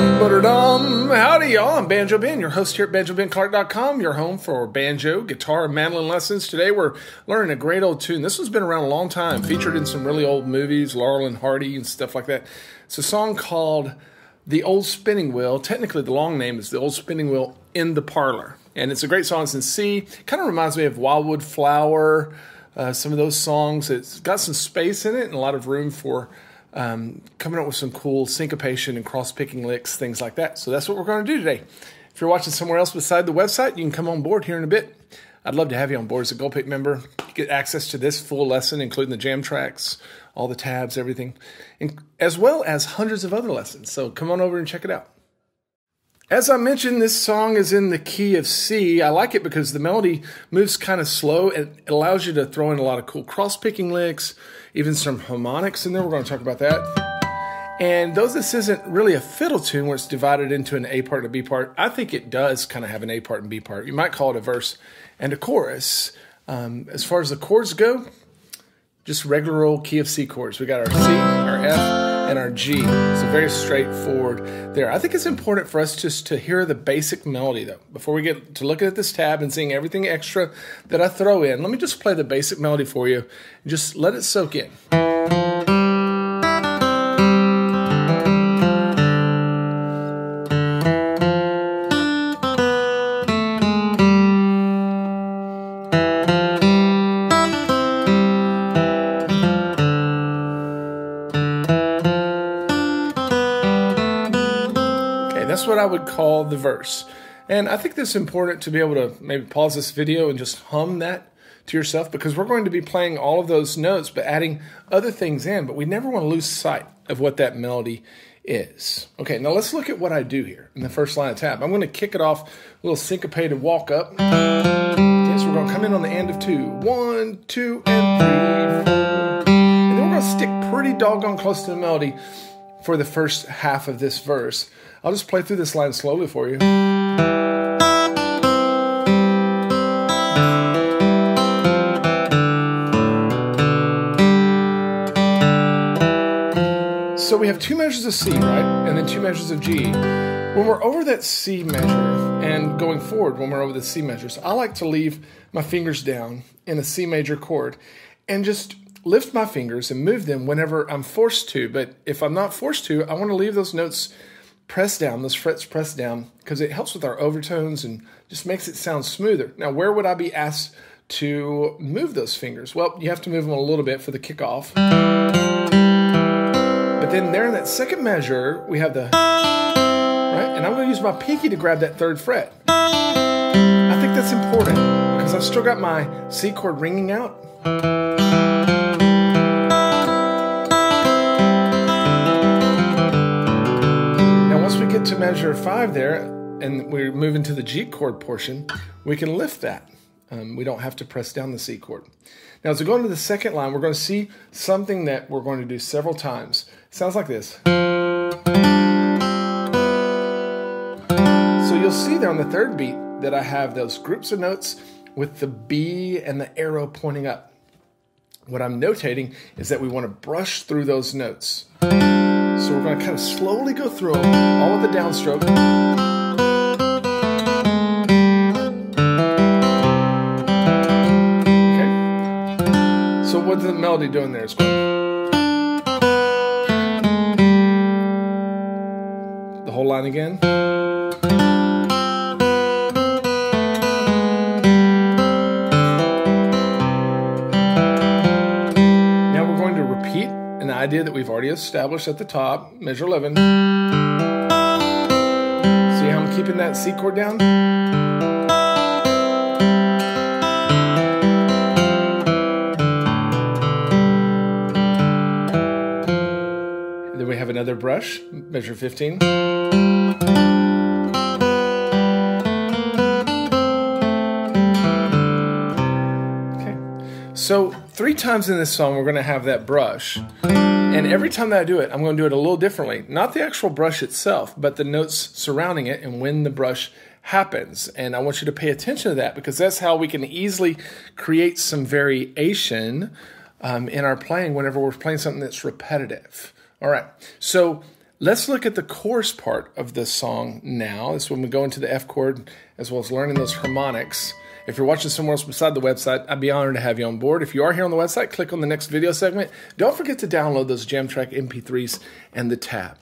I'm Banjo Ben, your host here at BanjoBenClark.com, your home for banjo, guitar, and mandolin lessons. Today we're learning a great old tune. This one's been around a long time, featured in some really old movies, Laurel and Hardy and stuff like that. It's a song called The Old Spinning Wheel. Technically, the long name is The Old Spinning Wheel in the Parlor. And it's a great song. It's in C. Kind of reminds me of Wildwood Flower, uh, some of those songs. It's got some space in it and a lot of room for um, coming up with some cool syncopation and cross picking licks, things like that. So that's what we're going to do today. If you're watching somewhere else beside the website, you can come on board here in a bit. I'd love to have you on board as a GoldPick member. You get access to this full lesson, including the jam tracks, all the tabs, everything, and as well as hundreds of other lessons. So come on over and check it out. As I mentioned, this song is in the key of C. I like it because the melody moves kind of slow. It allows you to throw in a lot of cool cross picking licks, even some harmonics in there. We're going to talk about that. And though this isn't really a fiddle tune where it's divided into an A part and a B part, I think it does kind of have an A part and B part. You might call it a verse and a chorus. Um, as far as the chords go, just regular old key of C chords. We got our C, our F, and our G. So very straightforward there. I think it's important for us just to hear the basic melody though. Before we get to looking at this tab and seeing everything extra that I throw in, let me just play the basic melody for you just let it soak in. What I would call the verse. And I think this is important to be able to maybe pause this video and just hum that to yourself because we're going to be playing all of those notes but adding other things in, but we never want to lose sight of what that melody is. Okay, now let's look at what I do here in the first line of tab. I'm going to kick it off a little syncopated walk up. So we're going to come in on the end of two. One, two, and three, four. And then we're going to stick pretty doggone close to the melody for the first half of this verse. I'll just play through this line slowly for you. So we have two measures of C, right? And then two measures of G. When we're over that C measure and going forward, when we're over the C measures, I like to leave my fingers down in a C major chord and just lift my fingers and move them whenever I'm forced to. But if I'm not forced to, I want to leave those notes pressed down, those frets pressed down, because it helps with our overtones and just makes it sound smoother. Now, where would I be asked to move those fingers? Well, you have to move them a little bit for the kickoff. But then there in that second measure, we have the, right? And I'm going to use my pinky to grab that third fret. I think that's important because I've still got my C chord ringing out. Measure five there, and we're moving to the G chord portion, we can lift that. Um, we don't have to press down the C chord. Now, as we go into the second line, we're going to see something that we're going to do several times. It sounds like this. So you'll see there on the third beat that I have those groups of notes with the B and the arrow pointing up. What I'm notating is that we want to brush through those notes. So we're going to kind of slowly go through all with the downstroke. Okay. So what's the melody doing there? It's going. The whole line again. Idea that we've already established at the top, measure 11. See how I'm keeping that C chord down? And then we have another brush, measure 15. Okay. So three times in this song, we're going to have that brush. And every time that I do it, I'm going to do it a little differently. Not the actual brush itself, but the notes surrounding it and when the brush happens. And I want you to pay attention to that because that's how we can easily create some variation um, in our playing whenever we're playing something that's repetitive. All right. So Let's look at the chorus part of this song now. This is when we go into the F chord as well as learning those harmonics. If you're watching somewhere else beside the website, I'd be honored to have you on board. If you are here on the website, click on the next video segment. Don't forget to download those Jam Track MP3s and the tab.